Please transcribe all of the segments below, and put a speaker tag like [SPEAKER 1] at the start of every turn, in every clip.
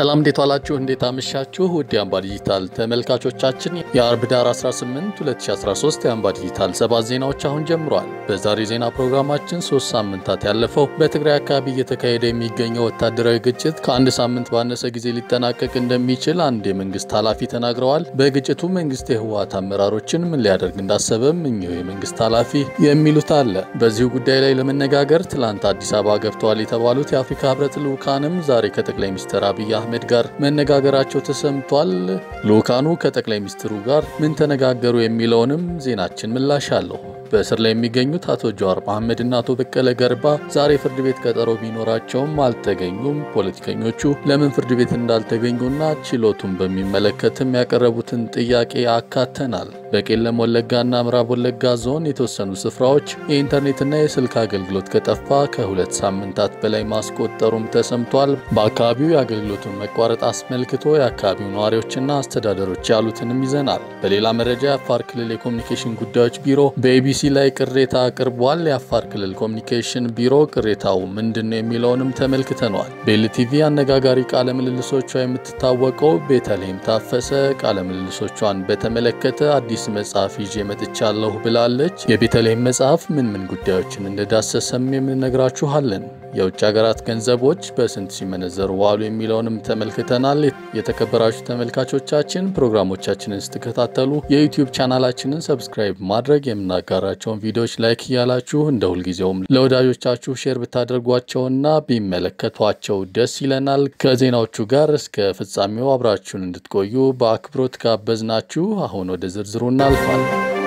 [SPEAKER 1] ሰላም እንዴት ዋላችሁ? እንዴት አመሻችሁ? ውድ የአምባ ዲጂታል ተመልካቾቻችን የአርብ ዳር 18 2013 የአምባ ዲጂታል ሰባት ዜናዎች አሁን ጀምሯል። በዛሬ ዜና ፕሮግራማችን ሶስት ሳምንታት ያለፈው በትግራይ አካባቢ እየተካሄደ የሚገኘው ወታደራዊ ግጭት ከአንድ ሳምንት ባነሰ ጊዜ ሊጠናቀቅ እንደሚችል አንድ የመንግስት ኃላፊ ተናግረዋል። በግጭቱ መንግስት የህወሓት አመራሮችን ምን ሊያደርግ እንዳሰበም እኚሁ የመንግስት ኃላፊ የሚሉት አለ። በዚሁ ጉዳይ ላይ ለመነጋገር ትላንት አዲስ አበባ ገብተዋል የተባሉት የአፍሪካ ህብረት ልዑካንም ዛሬ ከጠቅላይ ሚኒስትር አብይ አህመድ ጋር መነጋገራቸው ተሰምቷል። ልዑካኑ ከጠቅላይ ሚኒስትሩ ጋር ምን ተነጋገሩ የሚለውንም ዜናችን ምላሽ አለው። በእስር ላይ የሚገኙት አቶ ጀዋር መሐመድ እና አቶ በቀለ ገርባ ዛሬ ፍርድ ቤት ቀጠሮ ቢኖራቸውም አልተገኙም። ፖለቲከኞቹ ለምን ፍርድ ቤት እንዳልተገኙና ችሎቱን በሚመለከትም ያቀረቡትን ጥያቄ አካተናል። በቄለም ወለጋና ምዕራብ ወለጋ ዞን የተወሰኑ ስፍራዎች የኢንተርኔትና የስልክ አገልግሎት ከጠፋ ከሁለት ሳምንታት በላይ ማስቆጠሩም ተሰምቷል። በአካባቢው የአገልግሎቱን መቋረጥ አስመልክቶ የአካባቢው ነዋሪዎችና አስተዳደሮች ያሉትንም ይዘናል። በሌላ መረጃ የአፋር ክልል የኮሚኒኬሽን ጉዳዮች ቢሮ በኢቢሲ ላይ ቅሬታ አቅርቧል። የአፋር ክልል ኮሚኒኬሽን ቢሮ ቅሬታው ምንድን ነው የሚለውንም ተመልክተነዋል። በኤልቲቪ አነጋጋሪ ቃለ ምልልሶቿ የምትታወቀው ቤተልሔም ታፈሰ ቃለ ምልልሶቿን በተመለከተ አዲስ መጽሐፍ ይዤ መጥቻለሁ ብላለች። የቤተልሔም መጽሐፍ ምን ምን ጉዳዮችን እንደዳሰሰም እንነግራችኋለን። የውጭ ሀገራት ገንዘቦች በስንት ሲመነዘሩ ዋሉ የሚለውንም ተመልክተናል። የተከበራችሁ ተመልካቾቻችን ፕሮግራሞቻችንን ስትከታተሉ የዩቲዩብ ቻናላችንን subscribe ማድረግ የምናጋራቸውን ቪዲዮዎች like እያላችሁ እንደ ሁልጊዜውም ለወዳጆቻችሁ share ብታደርጓቸውና ቢመለከቷቸው ደስ ይለናል። ከዜናዎቹ ጋር እስከ ፍጻሜው አብራችሁን እንድትቆዩ በአክብሮት ጋበዝናችሁ። አሁን ወደ ዝርዝሩ እናልፋለን።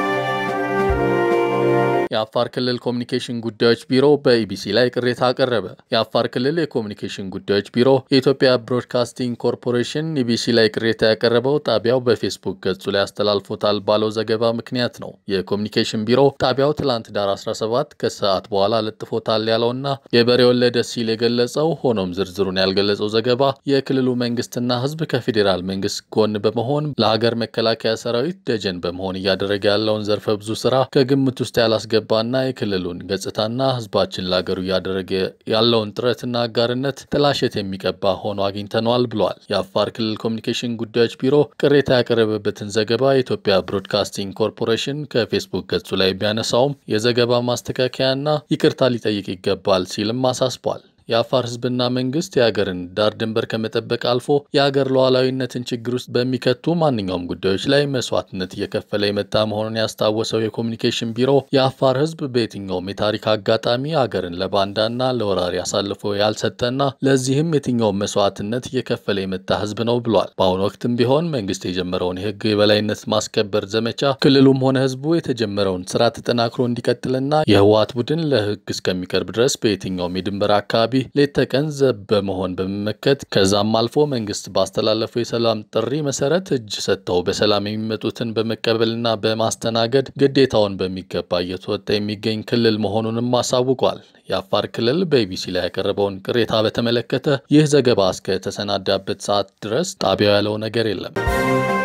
[SPEAKER 1] የአፋር ክልል ኮሚኒኬሽን ጉዳዮች ቢሮ በኢቢሲ ላይ ቅሬታ አቀረበ። የአፋር ክልል የኮሚኒኬሽን ጉዳዮች ቢሮ የኢትዮጵያ ብሮድካስቲንግ ኮርፖሬሽን ኢቢሲ ላይ ቅሬታ ያቀረበው ጣቢያው በፌስቡክ ገጹ ላይ አስተላልፎታል ባለው ዘገባ ምክንያት ነው። የኮሚኒኬሽን ቢሮ ጣቢያው ትላንት ህዳር 17 ከሰዓት በኋላ ለጥፎታል ያለውና የበሬ ወለደ ሲል የገለጸው ሆኖም ዝርዝሩን ያልገለጸው ዘገባ የክልሉ መንግስትና ሕዝብ ከፌዴራል መንግስት ጎን በመሆን ለሀገር መከላከያ ሰራዊት ደጀን በመሆን እያደረገ ያለውን ዘርፈ ብዙ ስራ ከግምት ውስጥ ያላስገባና የክልሉን ገጽታና ህዝባችን ለሀገሩ እያደረገ ያለውን ጥረትና አጋርነት ጥላሸት የሚቀባ ሆኖ አግኝተነዋል ብለዋል። የአፋር ክልል ኮሚኒኬሽን ጉዳዮች ቢሮ ቅሬታ ያቀረበበትን ዘገባ የኢትዮጵያ ብሮድካስቲንግ ኮርፖሬሽን ከፌስቡክ ገጹ ላይ ቢያነሳውም የዘገባ ማስተካከያና ይቅርታ ሊጠይቅ ይገባል ሲልም አሳስቧል። የአፋር ህዝብና መንግስት የሀገርን ዳር ድንበር ከመጠበቅ አልፎ የሀገር ሉዓላዊነትን ችግር ውስጥ በሚከቱ ማንኛውም ጉዳዮች ላይ መስዋዕትነት እየከፈለ የመጣ መሆኑን ያስታወሰው የኮሚኒኬሽን ቢሮ የአፋር ህዝብ በየትኛውም የታሪክ አጋጣሚ ሀገርን ለባንዳና ለወራሪ አሳልፎ ያልሰጠና ለዚህም የትኛውም መስዋዕትነት እየከፈለ የመጣ ህዝብ ነው ብሏል። በአሁኑ ወቅትም ቢሆን መንግስት የጀመረውን የህግ የበላይነት ማስከበር ዘመቻ ክልሉም ሆነ ህዝቡ የተጀመረውን ስራ ተጠናክሮ እንዲቀጥልና የህወሓት ቡድን ለህግ እስከሚቀርብ ድረስ በየትኛውም የድንበር አካባቢ ሌት ተቀን ዘብ በመሆን በመመከት ከዛም አልፎ መንግስት ባስተላለፈው የሰላም ጥሪ መሰረት እጅ ሰጥተው በሰላም የሚመጡትን በመቀበልና በማስተናገድ ግዴታውን በሚገባ እየተወጣ የሚገኝ ክልል መሆኑንም አሳውቋል። የአፋር ክልል በኢቢሲ ላይ ያቀረበውን ቅሬታ በተመለከተ ይህ ዘገባ እስከ ተሰናዳበት ሰዓት ድረስ ጣቢያው ያለው ነገር የለም።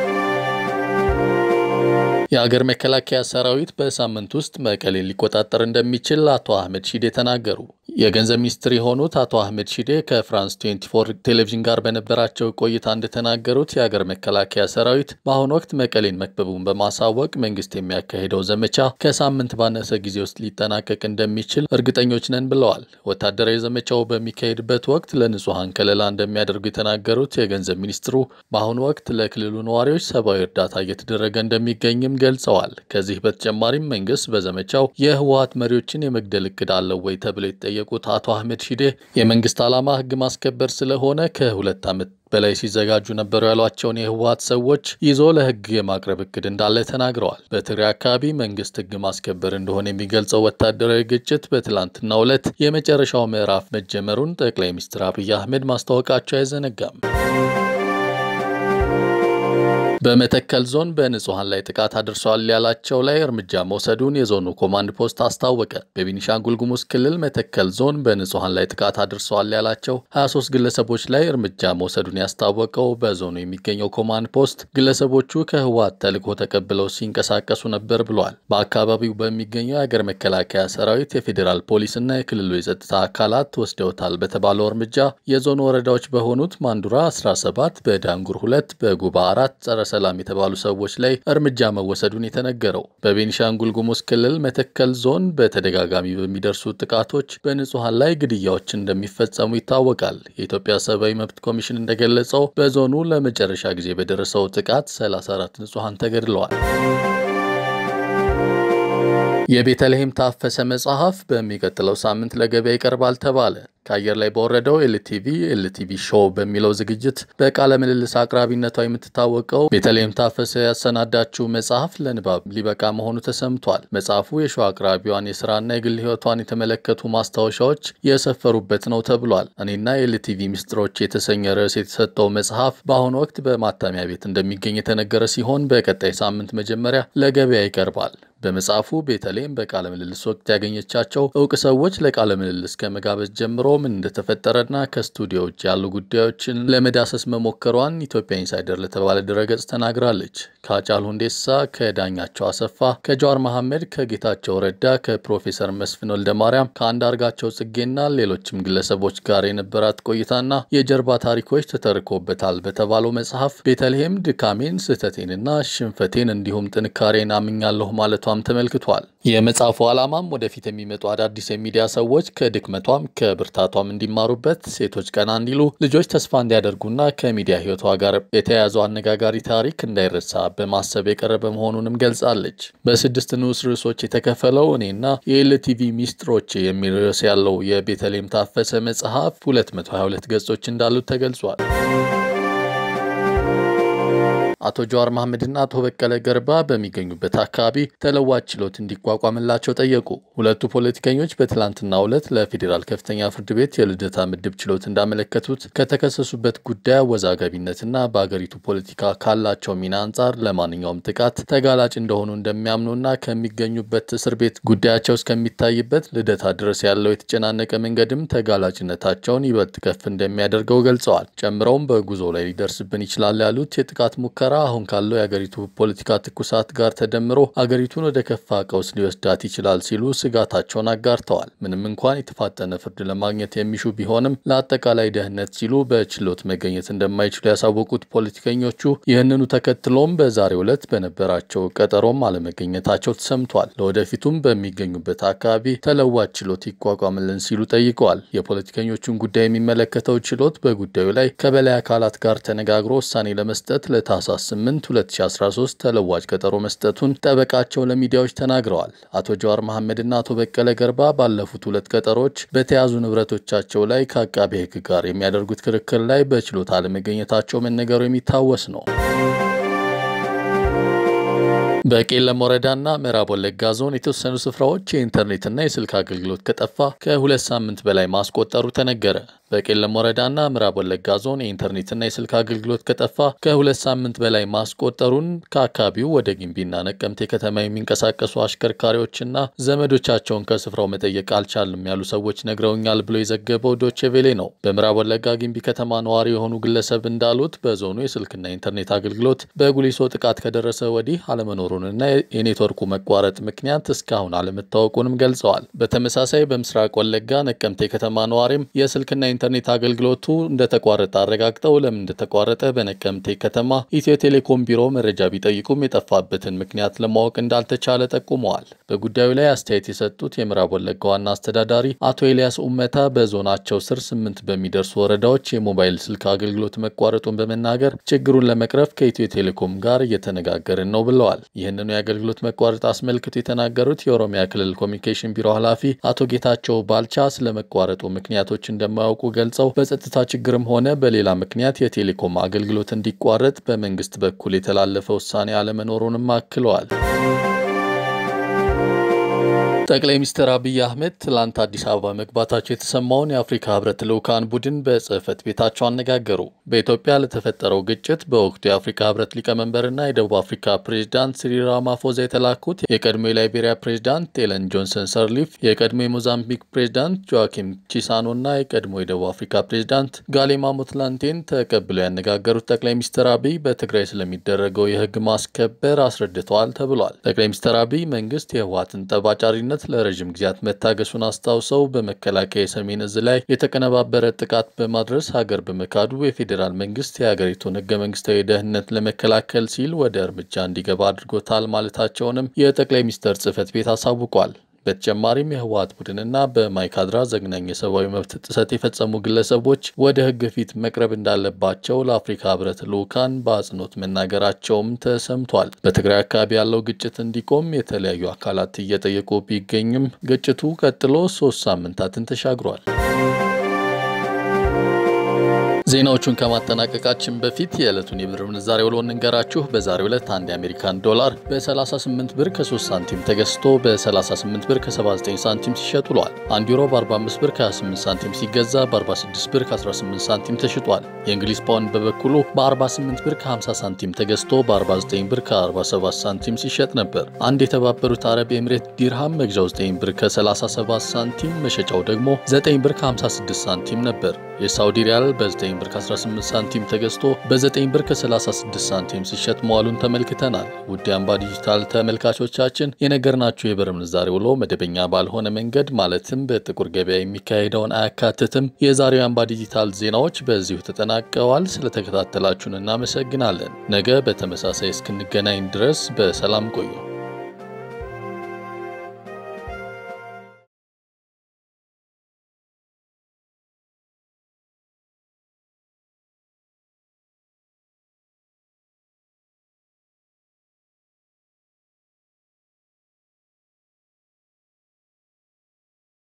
[SPEAKER 1] የሀገር መከላከያ ሰራዊት በሳምንት ውስጥ መቀሌን ሊቆጣጠር እንደሚችል አቶ አህመድ ሺዴ ተናገሩ። የገንዘብ ሚኒስትር የሆኑት አቶ አህመድ ሺዴ ከፍራንስ 24 ቴሌቪዥን ጋር በነበራቸው ቆይታ እንደተናገሩት የሀገር መከላከያ ሰራዊት በአሁኑ ወቅት መቀሌን መክበቡን በማሳወቅ መንግስት የሚያካሄደው ዘመቻ ከሳምንት ባነሰ ጊዜ ውስጥ ሊጠናቀቅ እንደሚችል እርግጠኞች ነን ብለዋል። ወታደራዊ ዘመቻው በሚካሄድበት ወቅት ለንጹሐን ከለላ እንደሚያደርጉ የተናገሩት የገንዘብ ሚኒስትሩ በአሁኑ ወቅት ለክልሉ ነዋሪዎች ሰብአዊ እርዳታ እየተደረገ እንደሚገኝም ገልጸዋል። ከዚህ በተጨማሪም መንግስት በዘመቻው የህወሓት መሪዎችን የመግደል እቅድ አለው ወይ ተብለው የተጠየቁት አቶ አህመድ ሺዴ የመንግስት ዓላማ ህግ ማስከበር ስለሆነ ከሁለት ዓመት በላይ ሲዘጋጁ ነበሩ ያሏቸውን የህወሓት ሰዎች ይዞ ለህግ የማቅረብ እቅድ እንዳለ ተናግረዋል። በትግራይ አካባቢ መንግስት ህግ ማስከበር እንደሆነ የሚገልጸው ወታደራዊ ግጭት በትላንትናው ዕለት የመጨረሻው ምዕራፍ መጀመሩን ጠቅላይ ሚኒስትር አብይ አህመድ ማስታወቃቸው አይዘነጋም። በመተከል ዞን በንጹሐን ላይ ጥቃት አድርሰዋል ያላቸው ላይ እርምጃ መውሰዱን የዞኑ ኮማንድ ፖስት አስታወቀ። በቤኒሻንጉል ጉሙዝ ክልል መተከል ዞን በንጹሐን ላይ ጥቃት አድርሰዋል ያላቸው 23 ግለሰቦች ላይ እርምጃ መውሰዱን ያስታወቀው በዞኑ የሚገኘው ኮማንድ ፖስት ግለሰቦቹ ከህወሓት ተልዕኮ ተቀብለው ሲንቀሳቀሱ ነበር ብሏል። በአካባቢው በሚገኘው የሀገር መከላከያ ሰራዊት፣ የፌዴራል ፖሊስና የክልሉ የጸጥታ አካላት ወስደውታል በተባለው እርምጃ የዞኑ ወረዳዎች በሆኑት ማንዱራ 17 በዳንጉር ሁለት በጉባ አራት ጸረ ሰላም የተባሉ ሰዎች ላይ እርምጃ መወሰዱን የተነገረው በቤኒሻንጉል ጉሙዝ ክልል መተከል ዞን በተደጋጋሚ በሚደርሱ ጥቃቶች በንጹሐን ላይ ግድያዎች እንደሚፈጸሙ ይታወቃል። የኢትዮጵያ ሰብአዊ መብት ኮሚሽን እንደገለጸው በዞኑ ለመጨረሻ ጊዜ በደረሰው ጥቃት 34 ንጹሐን ተገድለዋል። የቤተልሔም ታፈሰ መጽሐፍ በሚቀጥለው ሳምንት ለገበያ ይቀርባል ተባለ። ከአየር ላይ በወረደው ኤልቲቪ ኤልቲቪ ሾው በሚለው ዝግጅት በቃለ ምልልስ አቅራቢነቷ የምትታወቀው ቤተልሔም ታፈሰ ያሰናዳችው መጽሐፍ ለንባብ ሊበቃ መሆኑ ተሰምቷል። መጽሐፉ የ show አቅራቢዋን የስራና የግል ሕይወቷን የተመለከቱ ማስታወሻዎች የሰፈሩበት ነው ተብሏል። እኔና የኤልቲቪ ሚስጥሮች የተሰኘ ርዕስ የተሰጠው መጽሐፍ በአሁኑ ወቅት በማተሚያ ቤት እንደሚገኝ የተነገረ ሲሆን በቀጣይ ሳምንት መጀመሪያ ለገበያ ይቀርባል። በመጽሐፉ ቤተልሔም በቃለ ምልልስ ወቅት ያገኘቻቸው እውቅ ሰዎች ለቃለ ምልልስ ከመጋበዝ ጀምሮ ምን እንደተፈጠረና ከስቱዲዮ ውጭ ያሉ ጉዳዮችን ለመዳሰስ መሞከሯን ኢትዮጵያ ኢንሳይደር ለተባለ ድረገጽ ተናግራለች። ከአጫሉ ሁንዴሳ፣ ከዳኛቸው አሰፋ፣ ከጀዋር መሐመድ፣ ከጌታቸው ረዳ፣ ከፕሮፌሰር መስፍን ወልደ ማርያም፣ ከአንዳርጋቸው ጽጌና ሌሎችም ግለሰቦች ጋር የነበራት ቆይታና የጀርባ ታሪኮች ተተርኮበታል በተባለው መጽሐፍ ቤተልሔም ድካሜን፣ ስህተቴንና ሽንፈቴን እንዲሁም ጥንካሬን አምኛለሁ ማለቷ ም ተመልክቷል። የመጽሐፉ ዓላማም ወደፊት የሚመጡ አዳዲስ የሚዲያ ሰዎች ከድክመቷም ከብርታቷም እንዲማሩበት፣ ሴቶች ቀና እንዲሉ፣ ልጆች ተስፋ እንዲያደርጉና ከሚዲያ ሕይወቷ ጋር የተያያዘው አነጋጋሪ ታሪክ እንዳይረሳ በማሰብ የቀረበ መሆኑንም ገልጻለች። በስድስት ንዑስ ርዕሶች የተከፈለው እኔና የኤልቲቪ ሚስጥሮች የሚል ርዕስ ያለው የቤተልሔም ታፈሰ መጽሐፍ 222 ገጾች እንዳሉት ተገልጿል። አቶ ጀዋር መሐመድና አቶ በቀለ ገርባ በሚገኙበት አካባቢ ተለዋጭ ችሎት እንዲቋቋምላቸው ጠየቁ። ሁለቱ ፖለቲከኞች በትላንትናው ዕለት ለፌዴራል ከፍተኛ ፍርድ ቤት የልደታ ምድብ ችሎት እንዳመለከቱት ከተከሰሱበት ጉዳይ አወዛጋቢነትና በአገሪቱ ፖለቲካ ካላቸው ሚና አንጻር ለማንኛውም ጥቃት ተጋላጭ እንደሆኑ እንደሚያምኑና ከሚገኙበት እስር ቤት ጉዳያቸው እስከሚታይበት ልደታ ድረስ ያለው የተጨናነቀ መንገድም ተጋላጭነታቸውን ይበልጥ ከፍ እንደሚያደርገው ገልጸዋል። ጨምረውም በጉዞ ላይ ሊደርስብን ይችላል ያሉት የጥቃት ሙከራ አሁን ካለው የአገሪቱ ፖለቲካ ትኩሳት ጋር ተደምሮ አገሪቱን ወደ ከፋ ቀውስ ሊወስዳት ይችላል ሲሉ ስጋታቸውን አጋርተዋል። ምንም እንኳን የተፋጠነ ፍርድ ለማግኘት የሚሹ ቢሆንም ለአጠቃላይ ደህንነት ሲሉ በችሎት መገኘት እንደማይችሉ ያሳወቁት ፖለቲከኞቹ ይህንኑ ተከትሎም በዛሬው ዕለት በነበራቸው ቀጠሮም አለመገኘታቸው ተሰምቷል። ለወደፊቱም በሚገኙበት አካባቢ ተለዋጭ ችሎት ይቋቋምልን ሲሉ ጠይቀዋል። የፖለቲከኞቹን ጉዳይ የሚመለከተው ችሎት በጉዳዩ ላይ ከበላይ አካላት ጋር ተነጋግሮ ውሳኔ ለመስጠት ለታህሳስ 8 2013 ተለዋጭ ቀጠሮ መስጠቱን ጠበቃቸው ለሚዲያዎች ተናግረዋል። አቶ ጀዋር መሐመድና አቶ በቀለ ገርባ ባለፉት ሁለት ቀጠሮች በተያዙ ንብረቶቻቸው ላይ ከአቃቤ ሕግ ጋር የሚያደርጉት ክርክር ላይ በችሎት አለመገኘታቸው መነገሩ የሚታወስ ነው። በቄለም ወረዳና ምዕራብ ወለጋ ዞን የተወሰኑ ስፍራዎች የኢንተርኔትና የስልክ አገልግሎት ከጠፋ ከሁለት ሳምንት በላይ ማስቆጠሩ ተነገረ። በቄለም ወረዳና ምዕራብ ወለጋ ዞን የኢንተርኔትና የስልክ አገልግሎት ከጠፋ ከሁለት ሳምንት በላይ ማስቆጠሩን ከአካባቢው ወደ ግንቢና ነቀምቴ ከተማ የሚንቀሳቀሱ አሽከርካሪዎችና ዘመዶቻቸውን ከስፍራው መጠየቅ አልቻልም ያሉ ሰዎች ነግረውኛል ብሎ የዘገበው ዶቼ ቬሌ ነው። በምዕራብ ወለጋ ግንቢ ከተማ ነዋሪ የሆኑ ግለሰብ እንዳሉት በዞኑ የስልክና የኢንተርኔት አገልግሎት በጉሊሶ ጥቃት ከደረሰ ወዲህ አለመኖሩንና የኔትወርኩ መቋረጥ ምክንያት እስካሁን አለመታወቁንም ገልጸዋል። በተመሳሳይ በምስራቅ ወለጋ ነቀምቴ ከተማ ነዋሪም የስልክና ኢንተርኔት አገልግሎቱ እንደተቋረጠ አረጋግጠው ለምን እንደተቋረጠ በነቀምቴ ከተማ ኢትዮ ቴሌኮም ቢሮ መረጃ ቢጠይቁም የጠፋበትን ምክንያት ለማወቅ እንዳልተቻለ ጠቁመዋል። በጉዳዩ ላይ አስተያየት የሰጡት የምዕራብ ወለጋ ዋና አስተዳዳሪ አቶ ኤልያስ ኡመታ በዞናቸው ስር ስምንት በሚደርሱ ወረዳዎች የሞባይል ስልክ አገልግሎት መቋረጡን በመናገር ችግሩን ለመቅረፍ ከኢትዮ ቴሌኮም ጋር እየተነጋገርን ነው ብለዋል። ይህንኑ የአገልግሎት መቋረጥ አስመልክቶ የተናገሩት የኦሮሚያ ክልል ኮሚኒኬሽን ቢሮ ኃላፊ አቶ ጌታቸው ባልቻ ስለመቋረጡ ምክንያቶች እንደማያውቁ ገልጸው በጸጥታ ችግርም ሆነ በሌላ ምክንያት የቴሌኮም አገልግሎት እንዲቋረጥ በመንግስት በኩል የተላለፈ ውሳኔ አለመኖሩንም አክለዋል። ጠቅላይ ሚኒስትር አብይ አህመድ ትላንት አዲስ አበባ መግባታቸው የተሰማውን የአፍሪካ ህብረት ልዑካን ቡድን በጽህፈት ቤታቸው አነጋገሩ። በኢትዮጵያ ለተፈጠረው ግጭት በወቅቱ የአፍሪካ ህብረት ሊቀመንበርና የደቡብ አፍሪካ ፕሬዚዳንት ሲሪል ራማፎዛ የተላኩት የቀድሞ የላይቤሪያ ፕሬዚዳንት ኤለን ጆንሰን ሰርሊፍ፣ የቀድሞ የሞዛምቢክ ፕሬዚዳንት ጆዋኪም ቺሳኖና የቀድሞ የደቡብ አፍሪካ ፕሬዚዳንት ካሌማ ሞትላንቴን ተቀብለው ያነጋገሩት ጠቅላይ ሚኒስትር አብይ በትግራይ ስለሚደረገው የህግ ማስከበር አስረድተዋል ተብሏል። ጠቅላይ ሚኒስትር አብይ መንግስት የህወሓትን ጠብ አጫሪነት ለረዥም ጊዜያት መታገሱን አስታውሰው በመከላከያ የሰሜን እዝ ላይ የተቀነባበረ ጥቃት በማድረስ ሀገር በመካዱ የፌዴራል መንግስት የሀገሪቱን ህገ መንግስታዊ ደህንነት ለመከላከል ሲል ወደ እርምጃ እንዲገባ አድርጎታል ማለታቸውንም የጠቅላይ ሚኒስትር ጽህፈት ቤት አሳውቋል። በተጨማሪም የህወሓት ቡድንና በማይካድራ ዘግናኝ የሰብአዊ መብት ጥሰት የፈጸሙ ግለሰቦች ወደ ህግ ፊት መቅረብ እንዳለባቸው ለአፍሪካ ህብረት ልዑካን በአጽንኦት መናገራቸውም ተሰምቷል። በትግራይ አካባቢ ያለው ግጭት እንዲቆም የተለያዩ አካላት እየጠየቁ ቢገኝም ግጭቱ ቀጥሎ ሶስት ሳምንታትን ተሻግሯል። ዜናዎቹን ከማጠናቀቃችን በፊት የዕለቱን የብር ምንዛሬ ውሎ እንንገራችሁ። በዛሬው ዕለት አንድ የአሜሪካን ዶላር በ38 ብር ከ3 ሳንቲም ተገዝቶ በ38 ብር ከ79 ሳንቲም ሲሸጥ ውሏል። አንድ ዩሮ በ45 ብር ከ28 ሳንቲም ሲገዛ በ46 ብር ከ18 ሳንቲም ተሽጧል። የእንግሊዝ ፓውንድ በበኩሉ በ48 ብር ከ50 ሳንቲም ተገዝቶ በ49 ብር ከ47 ሳንቲም ሲሸጥ ነበር። አንድ የተባበሩት አረብ ኤምሬት ዲርሃም መግዣው 9 ብር ከ37 ሳንቲም መሸጫው ደግሞ 9 ብር ከ56 ሳንቲም ነበር። የሳውዲ ሪያል በ9 ብር ከ18 ሳንቲም ተገዝቶ በ9 ብር ከ36 ሳንቲም ሲሸጥ መዋሉን ተመልክተናል። ውድ አምባ ዲጂታል ተመልካቾቻችን የነገርናችሁ የብር ምንዛሬ ውሎ መደበኛ ባልሆነ መንገድ ማለትም በጥቁር ገበያ የሚካሄደውን አያካትትም። የዛሬው አምባ ዲጂታል ዜናዎች በዚሁ ተጠናቀዋል። ስለተከታተላችሁን እናመሰግናለን። ነገ በተመሳሳይ እስክንገናኝ ድረስ በሰላም ቆዩ።